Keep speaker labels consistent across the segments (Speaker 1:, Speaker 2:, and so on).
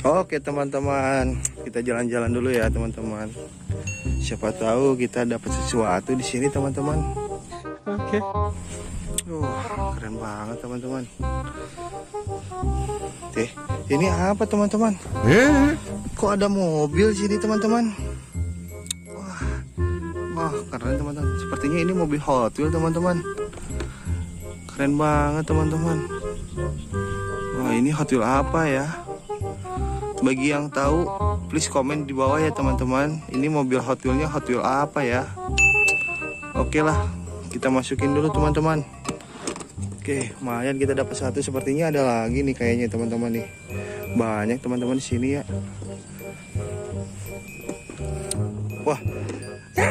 Speaker 1: Oke teman-teman, kita jalan-jalan dulu ya teman-teman. Siapa tahu kita dapat sesuatu di sini teman-teman. Oke. Uh, keren banget teman-teman. Eh, ini apa teman-teman? Kok ada mobil sini teman-teman? Wah, wah keren teman-teman. Sepertinya ini mobil Hot Wheels teman-teman. Keren banget teman-teman. Wah ini Hot Wheels apa ya? Bagi yang tahu, please komen di bawah ya teman-teman. Ini mobil Hot Wheels-nya Hot Wheels apa ya? Oke lah, kita masukin dulu teman-teman. Oke, lumayan kita dapat satu. Sepertinya ada lagi nih kayaknya teman-teman nih. Banyak teman-teman di sini ya. Wah, ya,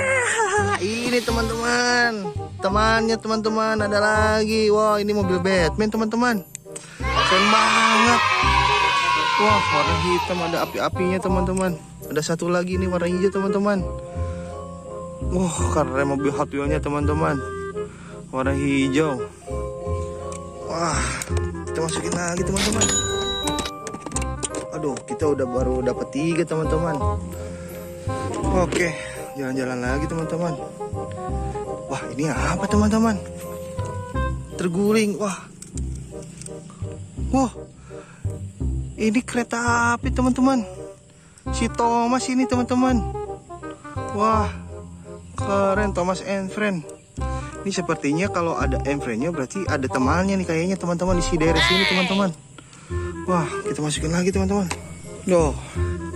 Speaker 1: ini teman-teman. Temannya teman-teman ada lagi. Wah, ini mobil Batman teman-teman. Keren banget. Wah, warna hitam ada api-apinya teman-teman. Ada satu lagi nih warna hijau teman-teman. Wah, keren mobil Hot Wheels-nya teman-teman. Warna hijau. Wah, kita masukin lagi teman-teman. Aduh, kita udah baru dapat tiga teman-teman. Oke, jalan-jalan lagi teman-teman. Wah, ini apa teman-teman? Terguling. Wah. Wah, ini kereta api teman-teman. Si Thomas ini teman-teman. Wah, keren Thomas and Friend. Ini sepertinya kalau ada and friend-nya berarti ada temannya nih kayaknya teman-teman di si daerah sini teman-teman. Wah, kita masukin lagi teman-teman. Loh,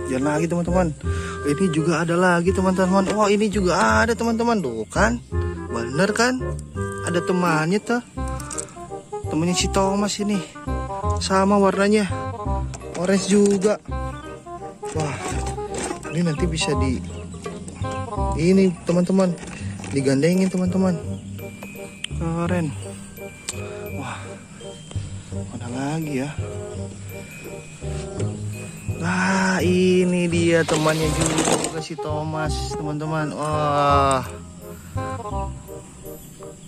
Speaker 1: jalan lagi teman-teman. Ini juga ada lagi teman-teman. Wah, ini juga ada teman-teman. Tuh kan? Bener kan? Ada temannya tuh. Temannya si Thomas ini. Sama warnanya orange juga. Wah ini nanti bisa di ini teman-teman. Digandengin teman-teman. Keren. Wah mana lagi ya. Nah ini dia temannya juga. Si Thomas teman-teman. Wah.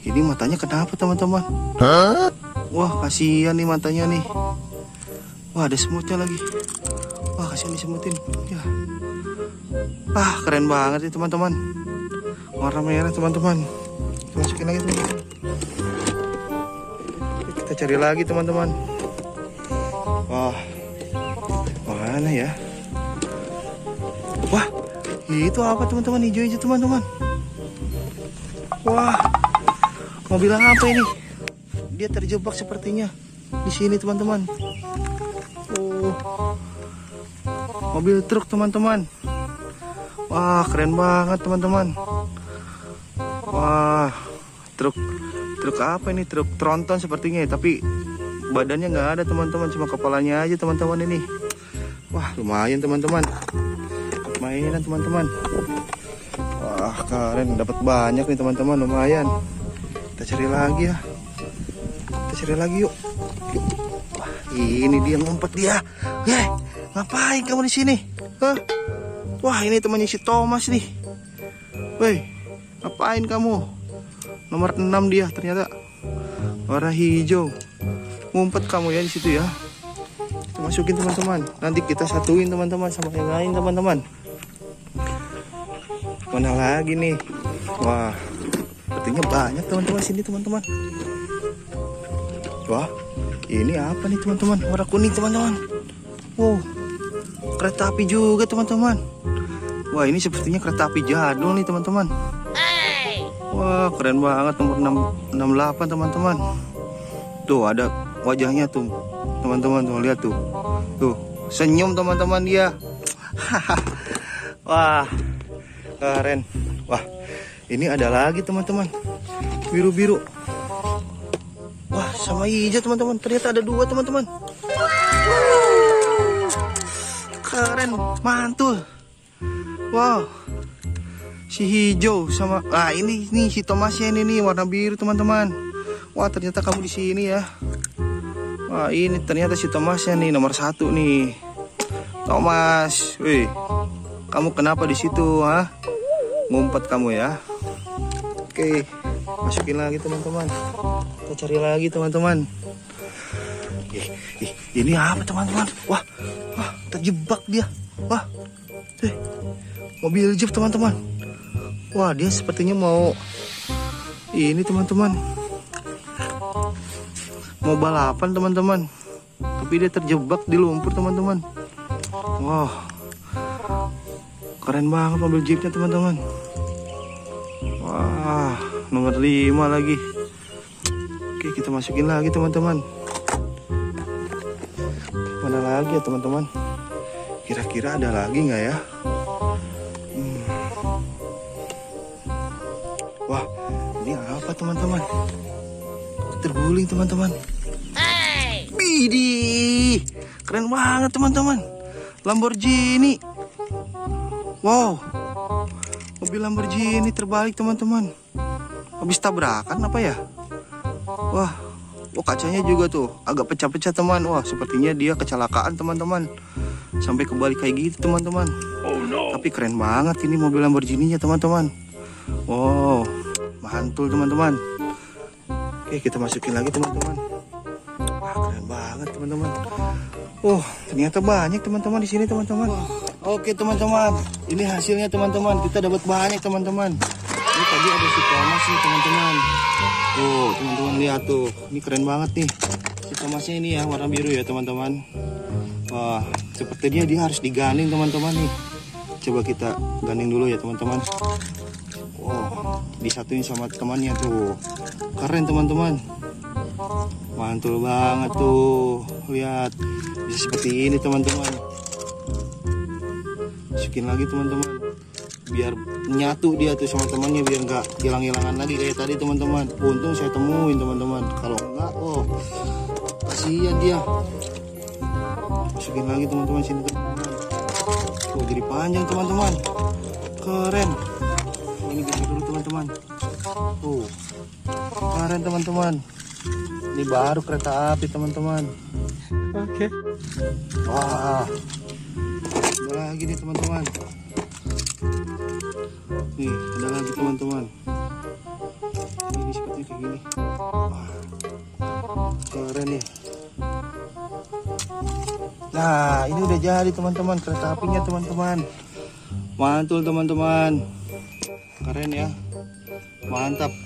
Speaker 1: Ini matanya kenapa teman-teman? Wah kasihan nih matanya nih Wah ada semutnya lagi. Wah kasihan disemutin. Ya. Ah keren banget nih teman-teman. Warna merah teman-teman. Masukin lagi teman-teman. Kita cari lagi teman-teman. Wah. Mana ya? Wah Itu apa teman-teman? Hijau-hijau teman-teman. Wah. Mobil apa ini? Dia terjebak sepertinya di sini teman-teman Oh, mobil truk teman-teman. Wah, keren banget teman-teman. Wah, truk truk apa ini? Truk tronton sepertinya ya, tapi badannya nggak ada teman-teman, cuma kepalanya aja teman-teman ini. Wah, lumayan teman-teman. Mainan teman-teman. Wah, keren, dapat banyak nih teman-teman, lumayan. Kita cari lagi ya. Cari lagi yuk. Ini dia ngumpet dia. Hei, ngapain kamu di sini? Hah? Wah, ini temannya si Thomas nih. Woi, ngapain kamu? Nomor 6 dia ternyata. Warna hijau. Ngumpet kamu ya di situ ya. Kita masukin teman-teman. Nanti kita satuin teman-teman sama yang lain teman-teman. Mana lagi nih? Wah, sepertinya banyak teman-teman sini teman-teman. Wah, ini apa nih teman-teman? Warna kuning teman-teman. Wow, kereta api juga teman-teman. Wah ini sepertinya kereta api jadul nih teman-teman. Wah keren banget nomor 6, 68 teman-teman. Tuh ada wajahnya tuh teman-teman tuh lihat tuh. Tuh senyum teman-teman dia. Wah keren. Wah ini ada lagi teman-teman. Biru-biru sama hijau teman-teman. Ternyata ada dua teman-teman. Keren. Mantul. Wow. Si hijau sama ah ini nih si Thomasnya ini nih warna biru teman-teman. Wah ternyata kamu di sini ya. Wah ini ternyata si Thomasnya nih nomor satu nih. Thomas wih. Kamu kenapa di situ ha ngumpet kamu ya. Oke masukin lagi teman-teman kita cari lagi teman-teman ini apa teman-teman wah wah terjebak terjebak dia. Wah, eh, mobil jeep teman-teman. Wah, dia sepertinya mau ini teman-teman. Mau balapan teman-teman. Tapi dia terjebak di lumpur teman-teman. Wah, keren banget mobil jeepnya teman-teman. Wah, nomor 5 lagi. Oke, kita masukin lagi teman-teman. Mana lagi ya teman-teman? Kira-kira ada lagi nggak ya? Hmm. Wah, ini apa teman-teman? Terguling teman-teman. Bidi, keren banget teman-teman. Lamborghini. Wow, mobil Lamborghini terbalik teman-teman. Habis tabrakan apa ya? Wah, oh kacanya juga tuh agak pecah-pecah teman. Wah, sepertinya dia kecelakaan teman-teman. Sampai kebalik kayak gitu teman-teman. Tapi keren banget ini mobil Lamborghini-nya teman-teman. Wow, mantul teman-teman. Oke, kita masukin lagi teman-teman. Wah, keren banget teman-teman. Oh, ternyata banyak teman-teman di sini teman-teman. Oke teman-teman, ini hasilnya teman-teman. Kita dapat banyak teman-teman. Ini tadi ada si Thomas nih teman-teman. Tuh, teman-teman lihat tuh. Ini keren banget nih. Si Thomasnya ini ya warna biru ya teman-teman. Wah, sepertinya dia harus digandeng teman-teman nih. Coba kita gandeng dulu ya teman-teman. Wow, disatuin sama temannya tuh. Keren teman-teman. Mantul banget tuh. Lihat, bisa seperti ini teman-teman. Masukin lagi teman-teman. Biar nyatu dia tuh sama temannya biar nggak hilang-hilangan lagi kayak tadi teman-teman. Untung saya temuin teman-teman. Kalau enggak, oh kasihan dia. Masukin lagi teman-teman sini teman-teman. Oh jadi panjang teman-teman. Keren. Ini gini dulu teman-teman. Tuh. Keren teman-teman. Ini baru kereta api teman-teman.
Speaker 2: Oke.
Speaker 1: Wah. Ada lagi nih teman-teman. Nih, ada lagi teman-teman. Ini seperti kayak gini. Keren nih. Nah, ini udah jadi teman-teman kereta apinya teman-teman. Mantul teman-teman. Keren ya. Mantap.